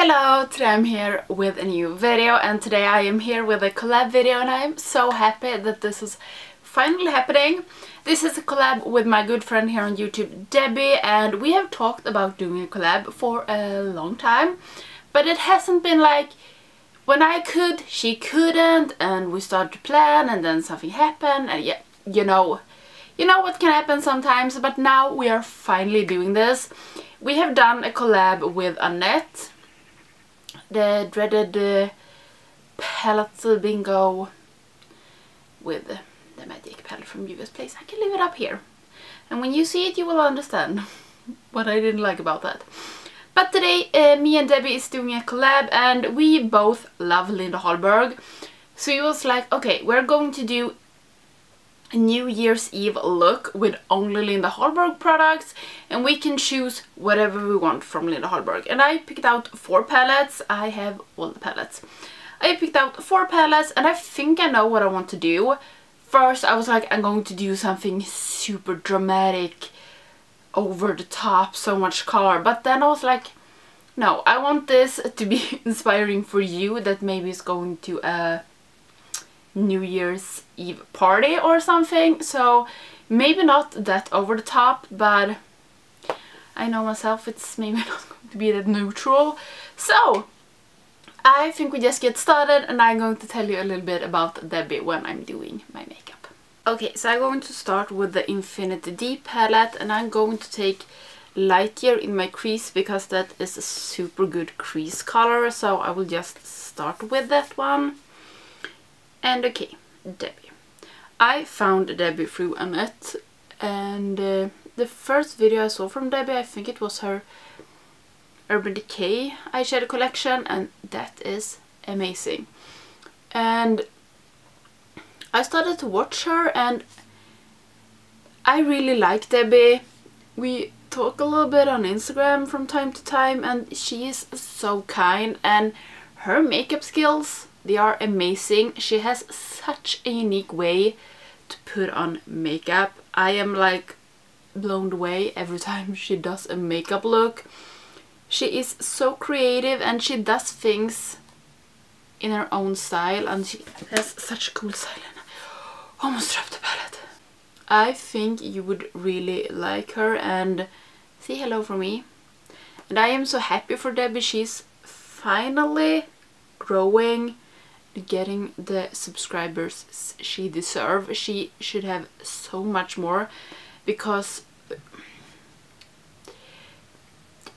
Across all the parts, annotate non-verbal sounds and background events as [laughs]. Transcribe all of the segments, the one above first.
Hello, today I'm here with a new video and today I am here with a collab video and I'm so happy that this is finally happening. This is a collab with my good friend here on YouTube, Debbie, and we have talked about doing a collab for a long time, but it hasn't been like when I could, she couldn't, and we started to plan and then something happened and yeah, you know, you know what can happen sometimes, but now we are finally doing this. We have done a collab with Annette the dreaded uh, palette bingo with the magic palette from Juvia's Place. I can leave it up here. And when you see it you will understand [laughs] what I didn't like about that. But today uh, me and Debbie is doing a collab and we both love Linda Hallberg. So it was like, okay, we're going to do New Year's Eve look with only Linda Hallberg products and we can choose whatever we want from Linda Hallberg. And I picked out four palettes. I have all the palettes. I picked out four palettes and I think I know what I want to do. First I was like I'm going to do something super dramatic, over the top, so much color. But then I was like no, I want this to be [laughs] inspiring for you that maybe is going to uh, New Year's Eve party or something. So maybe not that over the top, but I know myself it's maybe [laughs] not going to be that neutral. So I think we just get started and I'm going to tell you a little bit about Debbie when I'm doing my makeup. Okay, so I'm going to start with the Infinity Deep palette and I'm going to take Lightyear in my crease because that is a super good crease color so I will just start with that one. And okay, Debbie. I found Debbie through Annette and uh, the first video I saw from Debbie, I think it was her Urban Decay eyeshadow collection and that is amazing. And I started to watch her and I really like Debbie. We talk a little bit on Instagram from time to time and she is so kind and her makeup skills they are amazing. She has such a unique way to put on makeup. I am like blown away every time she does a makeup look. She is so creative and she does things in her own style and she has such a cool style. Almost dropped the palette. I think you would really like her and say hello for me. And I am so happy for Debbie. She's finally growing getting the subscribers she deserves. She should have so much more because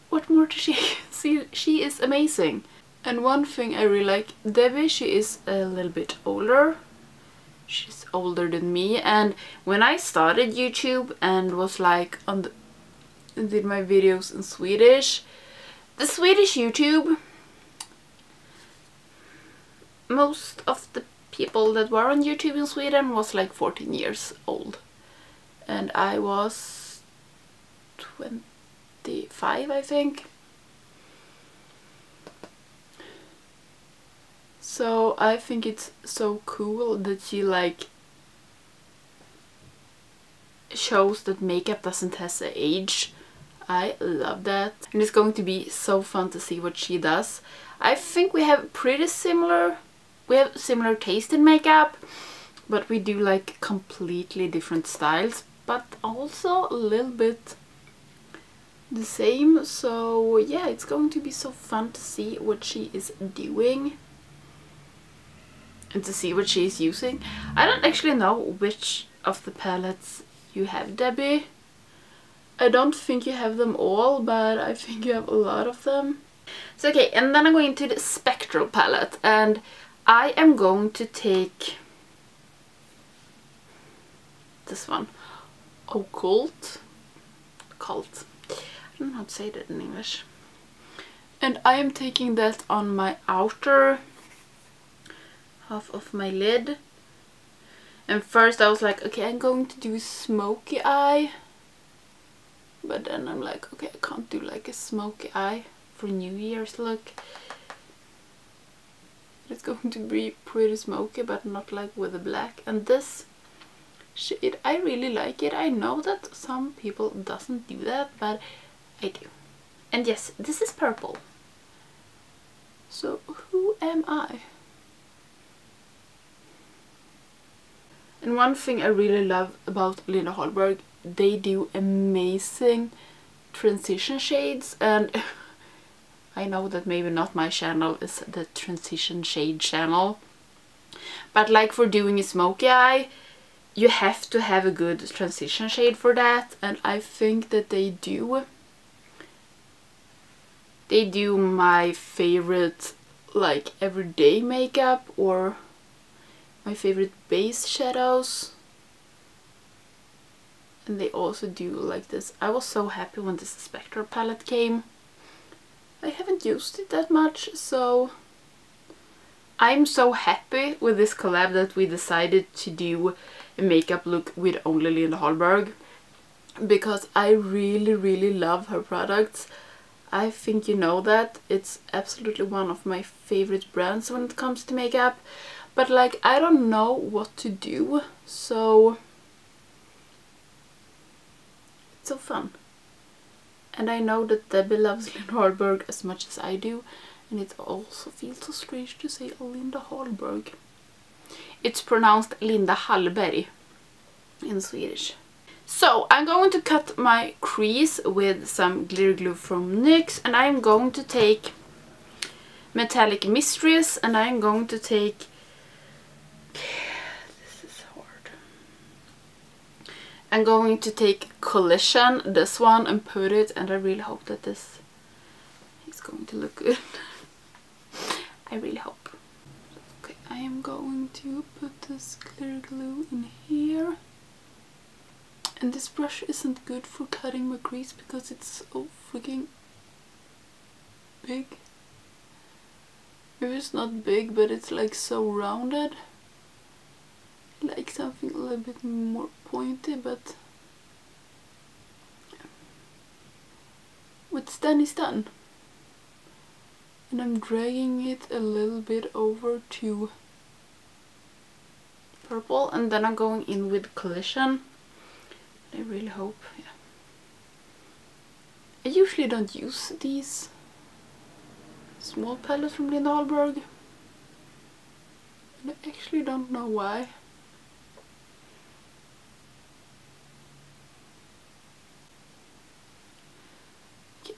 what more does she [laughs] see? She is amazing. And one thing I really like, Debbie, she is a little bit older. She's older than me and when I started YouTube and was like on the did my videos in Swedish, the Swedish YouTube most of the people that were on YouTube in Sweden was like 14 years old. And I was 25, I think. So I think it's so cool that she like shows that makeup doesn't have an age. I love that. And it's going to be so fun to see what she does. I think we have pretty similar we have similar taste in makeup, but we do like completely different styles, but also a little bit the same. So yeah, it's going to be so fun to see what she is doing and to see what she is using. I don't actually know which of the palettes you have, Debbie. I don't think you have them all, but I think you have a lot of them. So okay, and then I'm going to the Spectral palette, and I am going to take this one, Occult, Cult, I don't know how to say that in English. And I am taking that on my outer half of my lid. And first I was like, okay, I'm going to do smoky eye. But then I'm like, okay, I can't do like a smoky eye for New Year's look. It's going to be pretty smoky but not like with the black. And this shade, I really like it. I know that some people doesn't do that but I do. And yes, this is purple. So who am I? And one thing I really love about Linda Hallberg, they do amazing transition shades and [laughs] I know that maybe not my channel is the transition shade channel but like for doing a smoky eye you have to have a good transition shade for that and I think that they do they do my favorite like everyday makeup or my favorite base shadows and they also do like this. I was so happy when this Spectre palette came. I haven't used it that much so I'm so happy with this collab that we decided to do a makeup look with only Linda Hallberg because I really really love her products. I think you know that. It's absolutely one of my favorite brands when it comes to makeup. But like, I don't know what to do, so it's so fun. And I know that Debbie loves Linda Hallberg as much as I do, and it also feels so strange to say Linda Hallberg. It's pronounced Linda Hallberg in Swedish. So I'm going to cut my crease with some glitter glue from NYX and I'm going to take Metallic Mysteries and I'm going to take this is hard. I'm going to take Collision, this one, and put it and I really hope that this is going to look good. [laughs] I really hope. Okay, I am going to put this clear glue in here. And this brush isn't good for cutting my crease because it's so freaking big. Maybe it's not big, but it's like so rounded. Like something a little bit more pointy, but what's done is done. And I'm dragging it a little bit over to purple and then I'm going in with collision I really hope, yeah. I usually don't use these small palettes from Linda Hallberg. And I actually don't know why.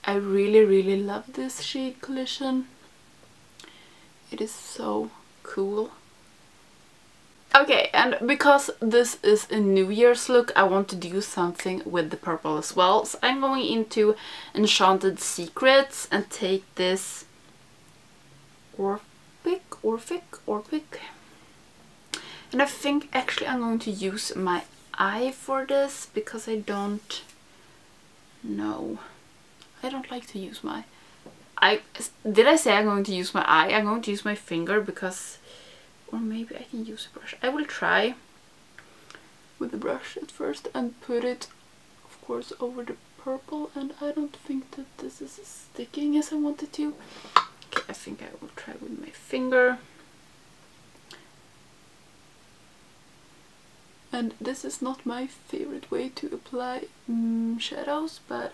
I really really love this shade collision. It is so cool. Okay, and because this is a New Year's look, I want to do something with the purple as well. So I'm going into Enchanted Secrets and take this Orphic, Orphic, Orphic. And I think actually I'm going to use my eye for this because I don't know. I don't like to use my... I Did I say I'm going to use my eye? I'm going to use my finger because or maybe I can use a brush. I will try with the brush at first and put it of course over the purple and I don't think that this is sticking as I wanted to. Okay, I think I will try with my finger. And this is not my favorite way to apply mm, shadows, but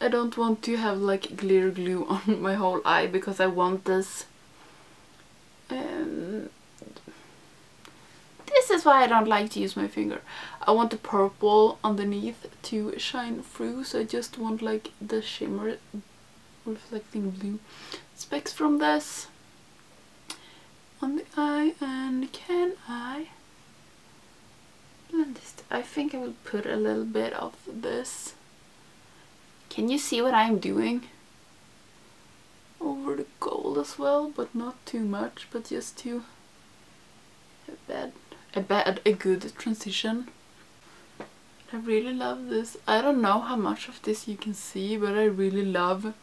I don't want to have like glitter glue on [laughs] my whole eye because I want this um, this is why I don't like to use my finger. I want the purple underneath to shine through, so I just want like the shimmer reflecting blue specks from this on the eye and can I blend this? I think I will put a little bit of this. Can you see what I'm doing? over the gold as well, but not too much, but just to a bad, a bad, a good transition. I really love this. I don't know how much of this you can see, but I really love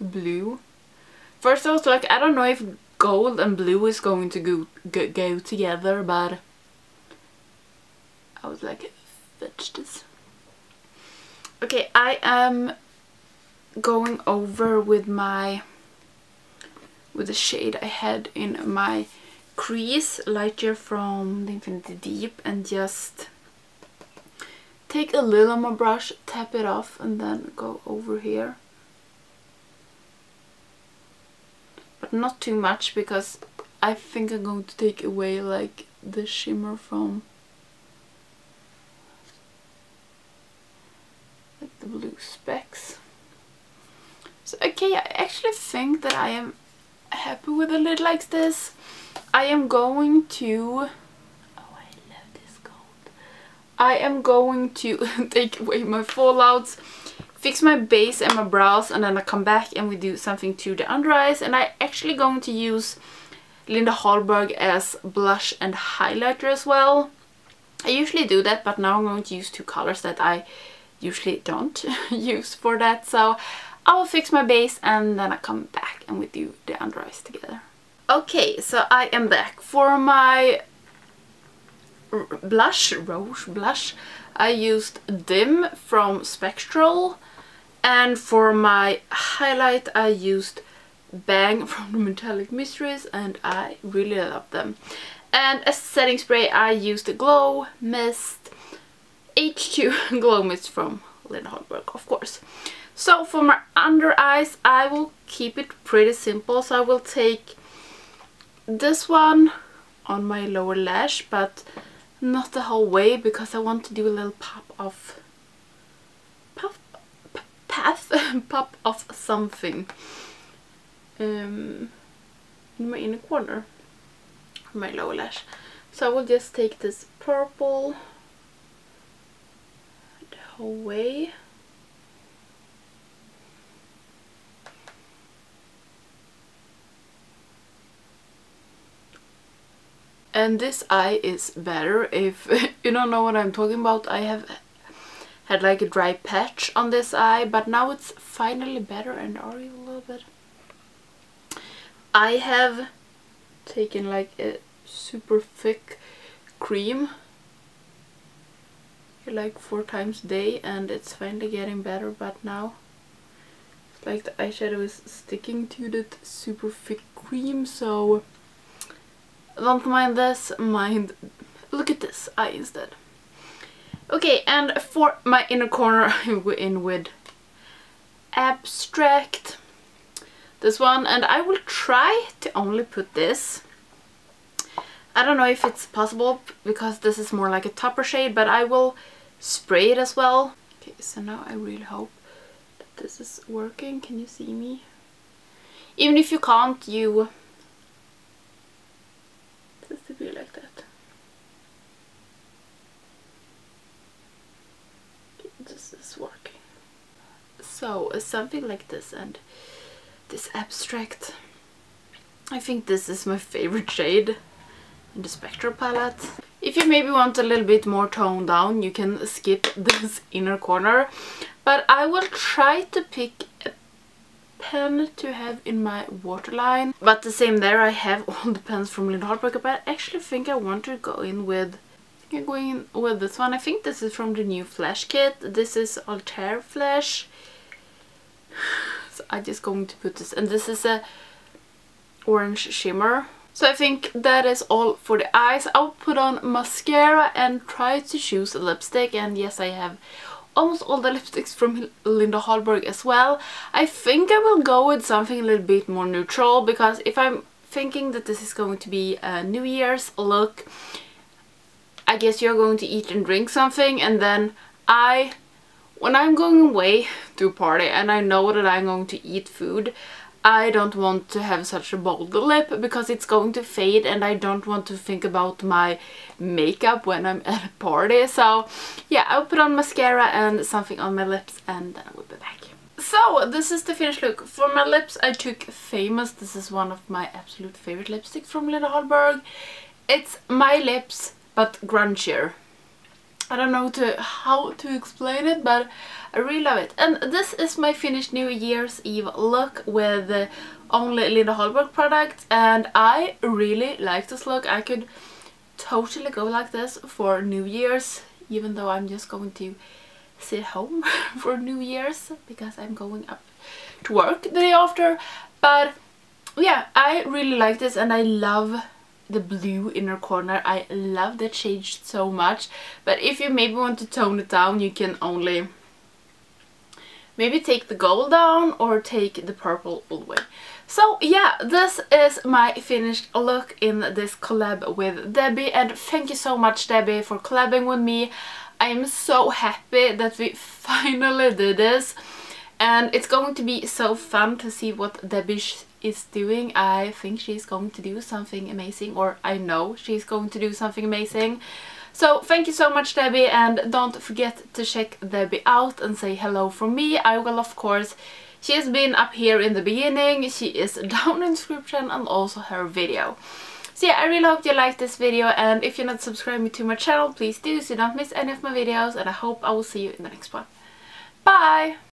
blue. First I was like, I don't know if gold and blue is going to go, go, go together, but I was like, fetch this. Okay, I am going over with my with the shade I had in my crease Lightyear from the Infinity Deep and just take a little more brush, tap it off and then go over here. But not too much because I think I'm going to take away like the shimmer from the blue specks. So okay, I actually think that I am happy with a lid like this. I am going to... Oh, I love this gold. I am going to [laughs] take away my fallouts, fix my base and my brows, and then I come back and we do something to the under eyes. And I actually going to use Linda Hallberg as blush and highlighter as well. I usually do that, but now I'm going to use two colors that I usually don't [laughs] use for that. So I will fix my base and then I come back and we do the under eyes together. Okay, so I am back. For my blush, Rouge blush, I used Dim from Spectral. And for my highlight I used Bang [laughs] from the Metallic Mysteries and I really love them. And as setting spray I used the Glow Mist H2 [laughs] Glow Mist from Hallberg, of course. So for my under eyes, I will keep it pretty simple. So I will take this one on my lower lash, but not the whole way because I want to do a little pop of puff, path, [laughs] pop of something um, in my inner corner, my lower lash. So I will just take this purple the whole way and this eye is better if [laughs] you don't know what I'm talking about. I have had like a dry patch on this eye but now it's finally better and already a little bit. I have taken like a super thick cream like four times a day and it's finally getting better but now it's like the eyeshadow is sticking to that super thick cream so don't mind this, mind... Look at this eye instead. Okay, and for my inner corner, [laughs] we're in with Abstract. This one, and I will try to only put this. I don't know if it's possible, because this is more like a topper shade, but I will spray it as well. Okay, so now I really hope that this is working. Can you see me? Even if you can't, you to be like that. This is working. So uh, something like this and this abstract. I think this is my favorite shade in the Spectral palette. If you maybe want a little bit more toned down, you can skip [laughs] this inner corner. But I will try to pick a pen to have in my waterline. But the same there, I have [laughs] all the pens from Linda Hallberg, but I actually think I want to go in with I'm going in with this one. I think this is from the new Flash kit. This is Altair Flash. [sighs] So I'm just going to put this, and this is a orange shimmer. So I think that is all for the eyes. I'll put on mascara and try to choose a lipstick. And yes, I have almost all the lipsticks from Linda Hallberg as well. I think I will go with something a little bit more neutral because if I'm thinking that this is going to be a New Year's look, I guess you're going to eat and drink something and then I, when I'm going away to a party and I know that I'm going to eat food, I don't want to have such a bold lip because it's going to fade and I don't want to think about my makeup when I'm [laughs] at a party. So yeah, I'll put on mascara and something on my lips and then I will be back. So this is the finished look. For my lips I took Famous. This is one of my absolute favorite lipsticks from Linda Hallberg. It's my lips but grungier. I don't know to how to explain it, but I really love it. And this is my finished New Year's Eve look with only Linda Hallberg products, and I really like this look. I could totally go like this for New Year's, even though I'm just going to sit home [laughs] for New Year's because I'm going up to work the day after. But yeah, I really like this and I love the blue inner corner. I love that shade so much. But if you maybe want to tone it down, you can only maybe take the gold down or take the purple all the way. So yeah, this is my finished look in this collab with Debbie and thank you so much Debbie for collabing with me. I am so happy that we [laughs] finally did this and it's going to be so fun to see what Debbie is doing. I think she's going to do something amazing or I know she's going to do something amazing. So thank you so much Debbie and don't forget to check Debbie out and say hello from me. I will of course she has been up here in the beginning, she is [laughs] down in the description and also her video. So yeah, I really hope you liked this video and if you're not subscribing to my channel, please do so you don't miss any of my videos and I hope I will see you in the next one. Bye!